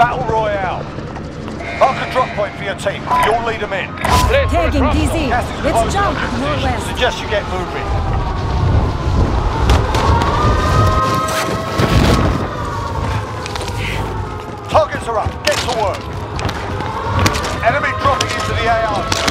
Battle Royale. Mark a drop point for your team. You'll lead them in. Kagan, DZ, let's jump, no less. Suggest you get moving. Targets are up. Get to work. Enemy dropping into the AO.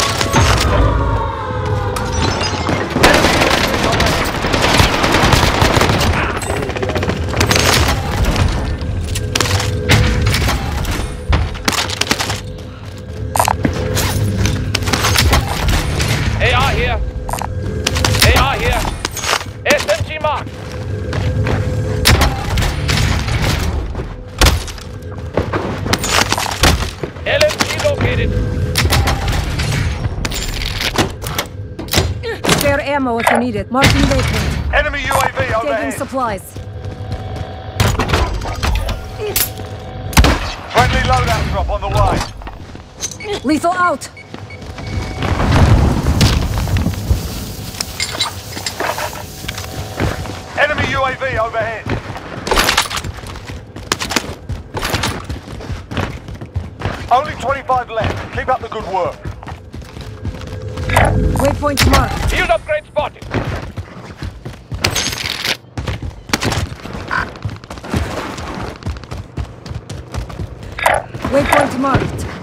Spare ammo if you need it. Marking waypoint. Enemy UAV Taking supplies. Friendly loadout drop on the way. Lethal out. Enemy UAV overhead. Only 25 left. Keep up the good work. Waypoint marked. Field upgrade spotted. Waypoint marked.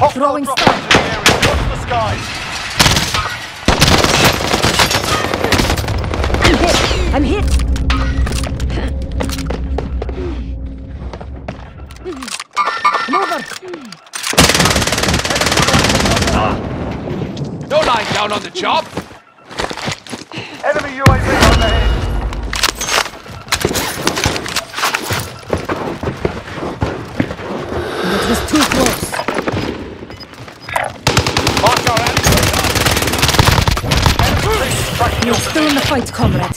Hostile Throwing drop stun. into the area. Watch the skies. I'm hit. I'm hit. Mover. No lying down on the job. In the fight, comrade.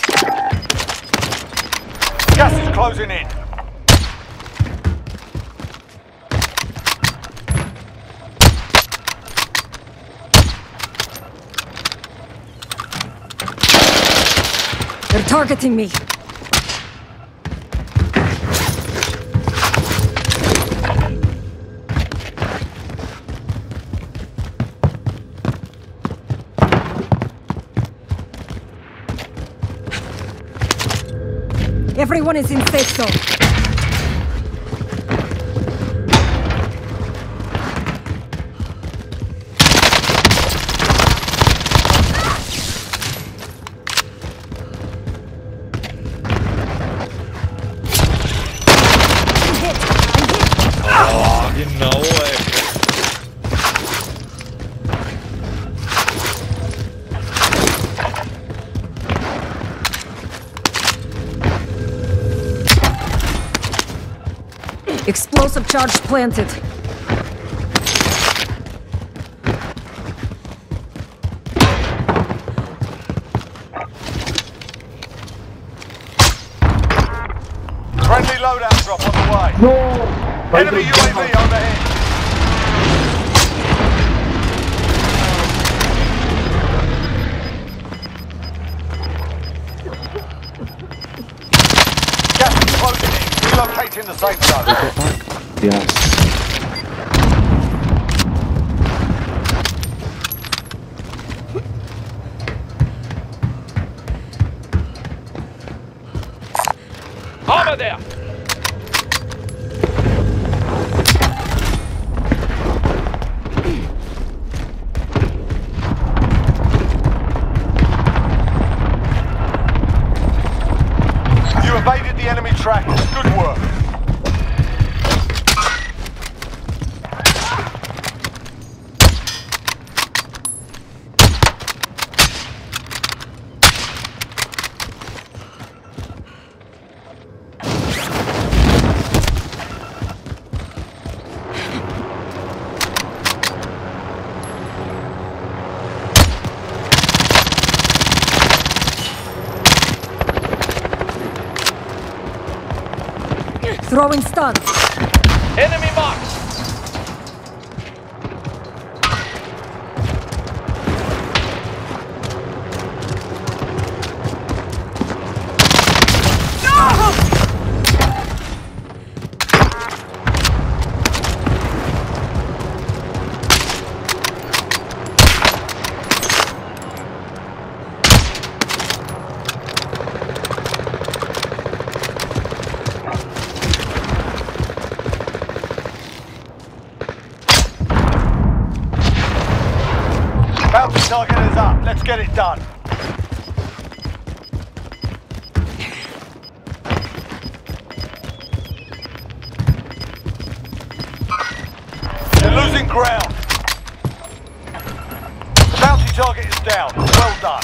Gas is closing in. They're targeting me. Everyone is in safe zone. Explosive charge planted. Friendly loadout drop on the way. No. Enemy UAV overhead. Relocating the safe zone. Yes. Armor there. Throwing stun. Enemy marked. Bounty target is up. Let's get it done. Losing ground. The bounty target is down. Well done.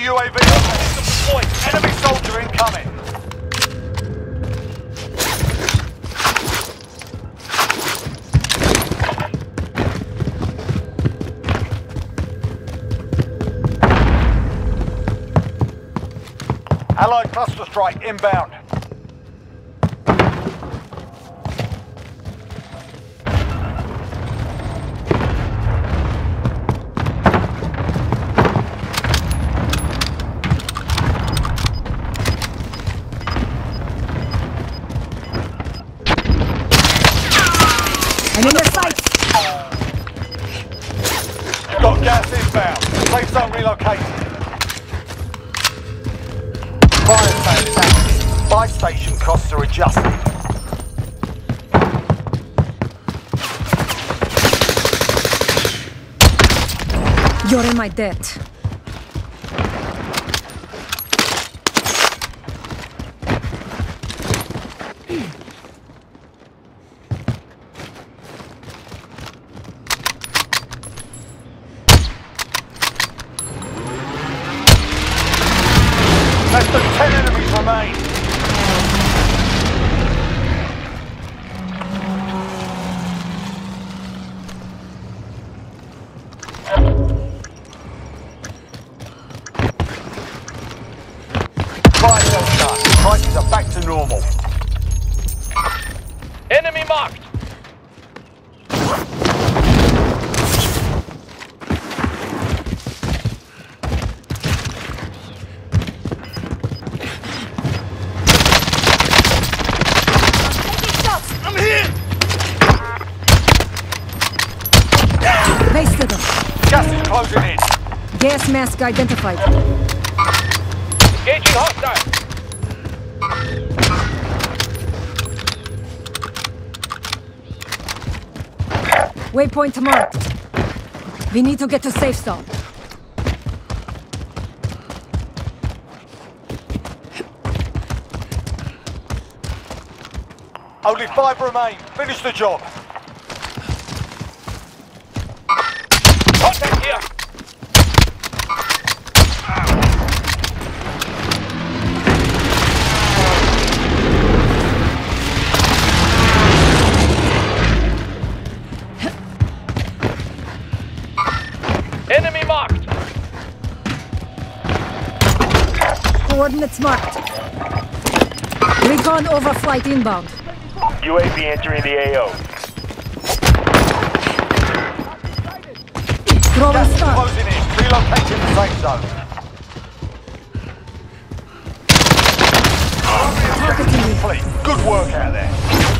Friendly UAV deployed. Enemy soldier incoming. Allied cluster strike inbound. Zone. Fire active. Buy station costs are adjusted. You're in my debt. Prices are back to normal. Enemy marked. Wasted them. Gas is closing. Gas mask identified. Waypoint marked. We need to get to safe zone. Only five remain. Finish the job. Contact here. Coordinates marked. Recon overflight inbound. UAV entering the AO. Throwing stun. closing in. Relocating the safe zone. Targeting me. Good work out there.